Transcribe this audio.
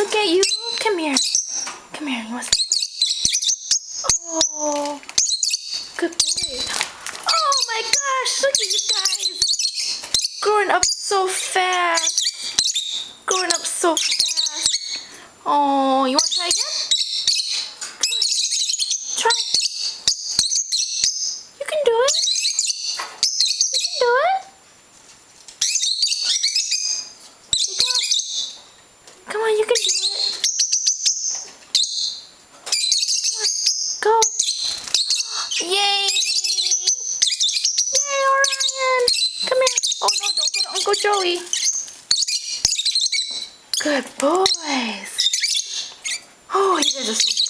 look at you. Come here. Come here. Oh, good boy. Oh my gosh, look at you guys. Growing up so fast. Growing up so fast. Oh, you want to try again? Try. You can do it. You can do it. Come on, you can do it. Come on, go. Yay! Yay, Orion! Come here. Oh no, don't go to Uncle Joey. Good boys. Oh, you guys are so